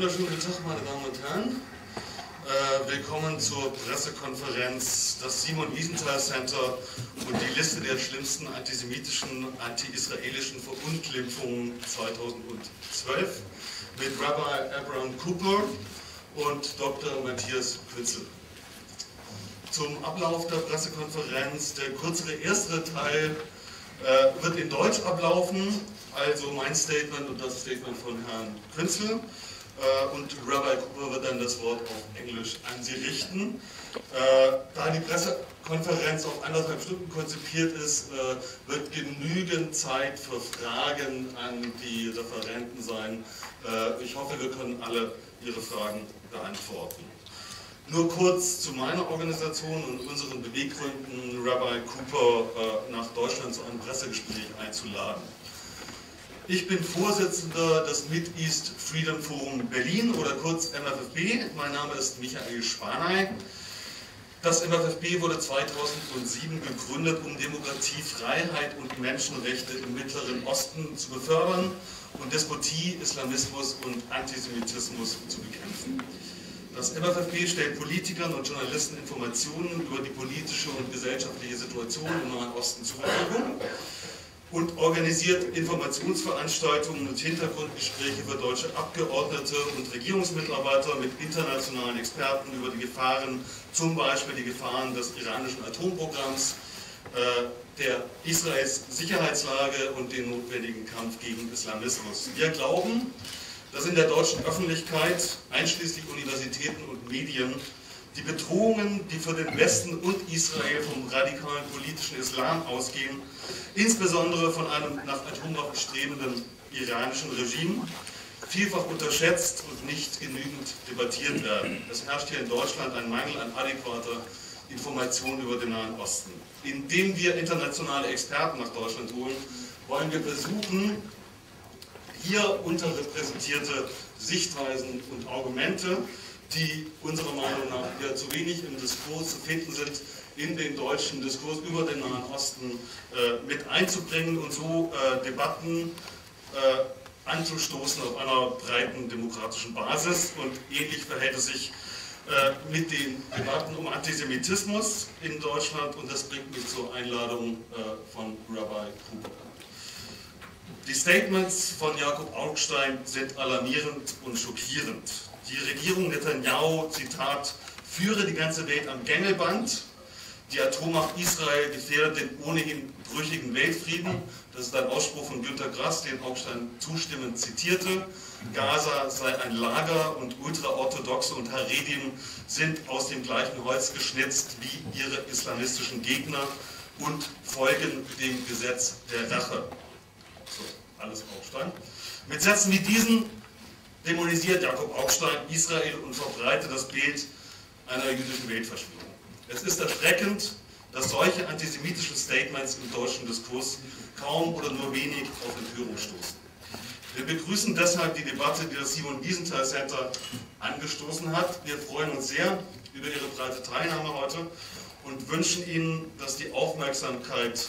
wunderschönen guten Tag, meine Damen und Herren. Äh, willkommen zur Pressekonferenz des Simon Wiesenthal Center und die Liste der schlimmsten antisemitischen, anti-israelischen Verunglimpfungen 2012 mit Rabbi Abraham Cooper und Dr. Matthias Künzel. Zum Ablauf der Pressekonferenz, der kürzere erste Teil äh, wird in Deutsch ablaufen, also mein Statement und das Statement von Herrn Künzel. Äh, und Rabbi Cooper wird dann das Wort auf Englisch an Sie richten. Äh, da die Pressekonferenz auf anderthalb Stunden konzipiert ist, äh, wird genügend Zeit für Fragen an die Referenten sein. Ich hoffe, wir können alle Ihre Fragen beantworten. Nur kurz zu meiner Organisation und unseren Beweggründen, Rabbi Cooper nach Deutschland zu einem Pressegespräch einzuladen. Ich bin Vorsitzender des Mid-East Freedom Forum Berlin oder kurz MFFB. Mein Name ist Michael Spanay. Das MFFB wurde 2007 gegründet, um Demokratie, Freiheit und Menschenrechte im Mittleren Osten zu befördern und Despotie, Islamismus und Antisemitismus zu bekämpfen. Das MFFB stellt Politikern und Journalisten Informationen über die politische und gesellschaftliche Situation im Nahen Osten zur Verfügung und organisiert Informationsveranstaltungen und Hintergrundgespräche für deutsche Abgeordnete und Regierungsmitarbeiter mit internationalen Experten über die Gefahren, zum Beispiel die Gefahren des iranischen Atomprogramms, äh, der Israels Sicherheitslage und den notwendigen Kampf gegen Islamismus. Wir glauben, dass in der deutschen Öffentlichkeit, einschließlich Universitäten und Medien, die Bedrohungen, die für den Westen und Israel vom radikalen politischen Islam ausgehen, insbesondere von einem nach Atomwaffen strebenden iranischen Regime, vielfach unterschätzt und nicht genügend debattiert werden. Es herrscht hier in Deutschland ein Mangel an adäquater Information über den Nahen Osten. Indem wir internationale Experten nach Deutschland holen, wollen wir versuchen, hier unterrepräsentierte Sichtweisen und Argumente die unserer Meinung nach ja zu wenig im Diskurs zu finden sind, in den deutschen Diskurs über den Nahen Osten äh, mit einzubringen und so äh, Debatten äh, anzustoßen auf einer breiten demokratischen Basis. Und ähnlich verhält es sich äh, mit den Debatten um Antisemitismus in Deutschland und das bringt mich zur Einladung äh, von Rabbi Cooper. Die Statements von Jakob Augstein sind alarmierend und schockierend. Die Regierung Netanyahu, Zitat, führe die ganze Welt am Gängelband. Die Atommacht Israel gefährdet den ohnehin brüchigen Weltfrieden. Das ist ein Ausspruch von Günter Grass, den Augstein zustimmend zitierte. Gaza sei ein Lager und Ultraorthodoxe und Haredim sind aus dem gleichen Holz geschnitzt wie ihre islamistischen Gegner und folgen dem Gesetz der Rache. So, alles Augstein. Mit Sätzen wie diesen dämonisiert Jakob Augstein Israel und verbreitet das Bild einer jüdischen Weltverschwörung. Es ist erschreckend, dass solche antisemitischen Statements im deutschen Diskurs kaum oder nur wenig auf Empörung stoßen. Wir begrüßen deshalb die Debatte, die das Simon Wiesenthal Center angestoßen hat. Wir freuen uns sehr über Ihre breite Teilnahme heute und wünschen Ihnen, dass die Aufmerksamkeit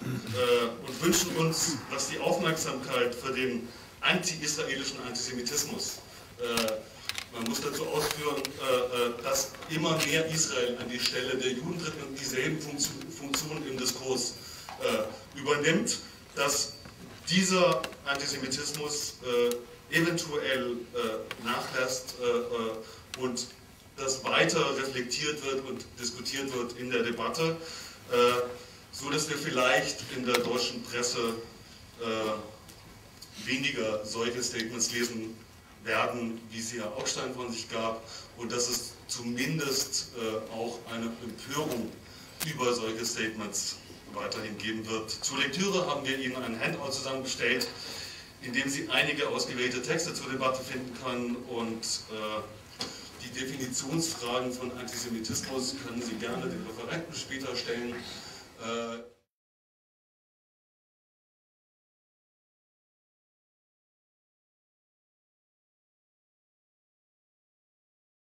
äh, und wünschen uns, dass die Aufmerksamkeit für den anti-israelischen Antisemitismus. Äh, man muss dazu ausführen, äh, äh, dass immer mehr Israel an die Stelle der Juden tritt und dieselben Funktionen im Diskurs übernimmt, dass dieser Antisemitismus eventuell nachlässt und das weiter reflektiert wird und diskutiert wird in der Debatte, so dass wir vielleicht in der deutschen Presse weniger solche Statements lesen werden, wie sie Herr Augstein von sich gab und dass es zumindest äh, auch eine Empörung über solche Statements weiterhin geben wird. Zur Lektüre haben wir Ihnen ein Handout zusammengestellt, in dem Sie einige ausgewählte Texte zur Debatte finden können und äh, die Definitionsfragen von Antisemitismus können Sie gerne den Referenten später stellen. Äh,